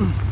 Mm.